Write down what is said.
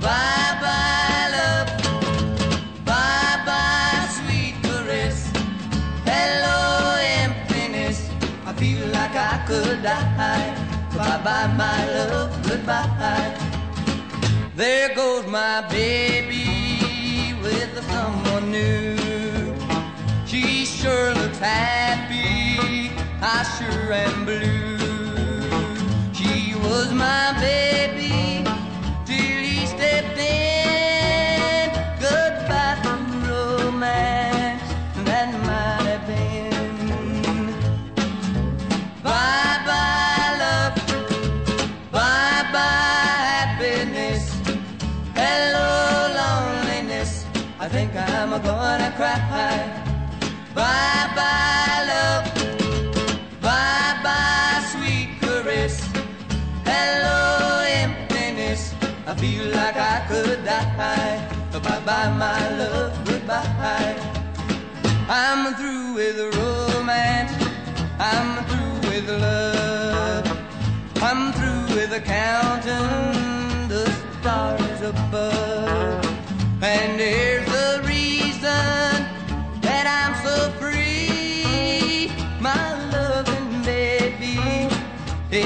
bye, bye, love, bye-bye, sweet chorus. Hello, emptyness. I feel like I could die. Bye-bye, my love. Goodbye. There goes my baby with someone new. She sure looks happy. I sure am blue. She was my Bye bye, love. Bye bye, sweet caress. Hello, emptiness. I feel like I could die. Bye bye, my love. Goodbye. I'm through with romance. I'm through with love. I'm through with counting the stars above. And